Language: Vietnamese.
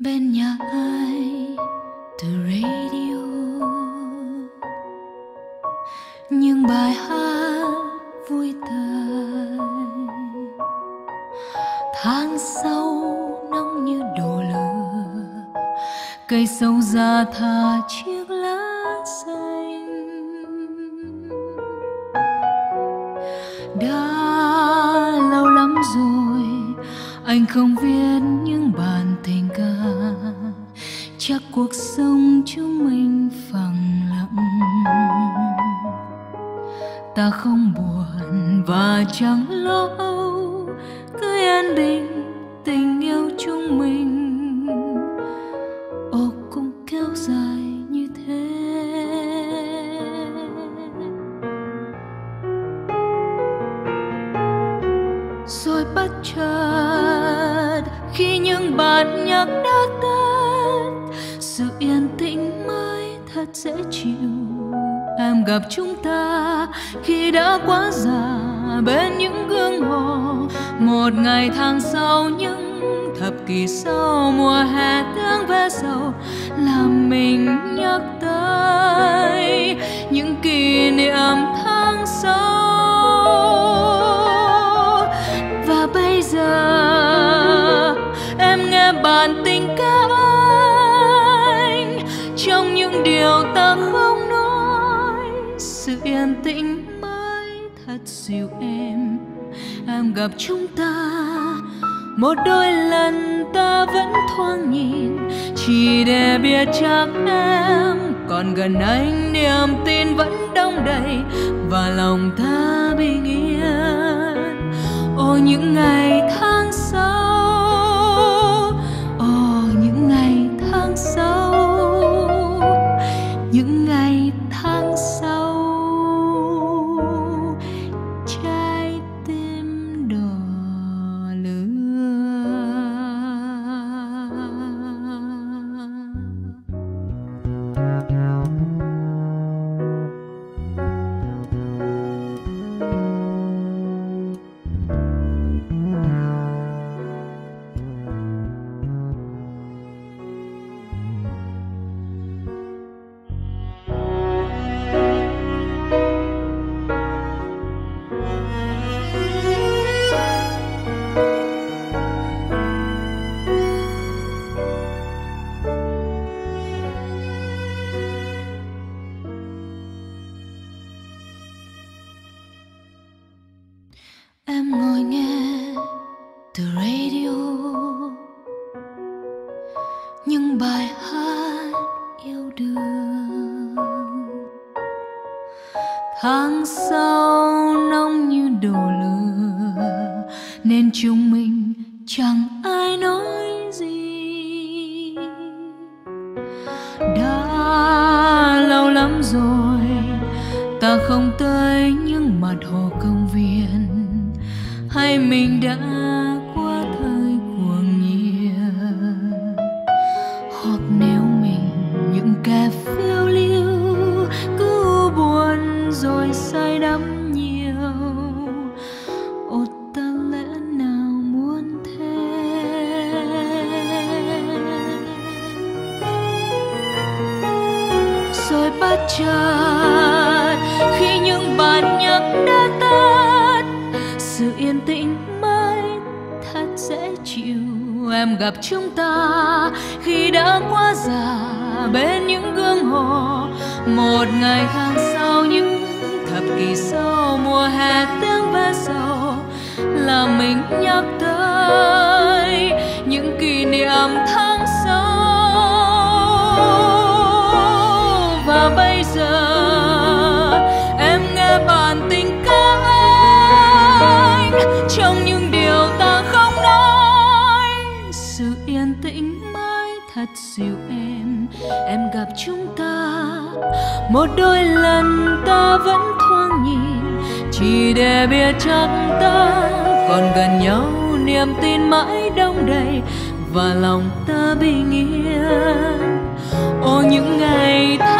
bên nhà ai? Từ radio. Những bài hát vui tươi. Tháng sau nóng như đổ lửa. Cây sâu ra thả chiếc lá xanh. Đã lâu lắm rồi, anh không viết những bản chắc cuộc sống chúng mình phẳng lặng. Ta không buồn và chẳng lo âu, cứ an bình tình yêu chúng mình. Ô cũng kéo dài như thế. Rồi bất chợt, khi những bản nhạc đã tắt sự yên tĩnh mới thật dễ chịu. Em gặp chúng ta khi đã quá già, bên những gương hồ một ngày tháng sau, những thập kỷ sau, mùa hè tương ve sầu làm mình nhắc tới những kỷ niệm tháng sau. Và bây giờ, em nghe bản tình ca sự tĩnh mới thật dịu êm. Em gặp chúng ta, một đôi lần ta vẫn thoáng nhìn. Chỉ để biết chắc em, còn gần anh niềm tin vẫn đông đầy. Và lòng ta bình yên. Ô những ngày tháng em ngồi nghe từ radio. Những bài hát yêu đương. Tháng sau nóng như đổ lửa, nên chúng mình chẳng ai nói gì. Đã lâu lắm rồi, ta không tới những mặt hồ công viên hay mình đã qua thời cuồng nhiệt hoặc nếu mình những kẻ phiêu lưu, cứ buồn rồi say đắm nhiều.ột ta lẽ nào muốn thế rồi bất chợt, khi những bản nhạc đã tan. Em gặp chúng ta khi đã quá già bên những gương hồ. Một ngày tháng sau, những thập kỷ sau, mùa hè tiếng ve sầu là mình nhắc tới những kỷ niệm tháng sau. Và bây giờ thật dịu em. Em gặp chúng ta, một đôi lần ta vẫn thoáng nhìn. Chỉ để biết chắc ta, còn gần nhau niềm tin mãi đông đầy. Và lòng ta bình yên. Ô những ngày tháng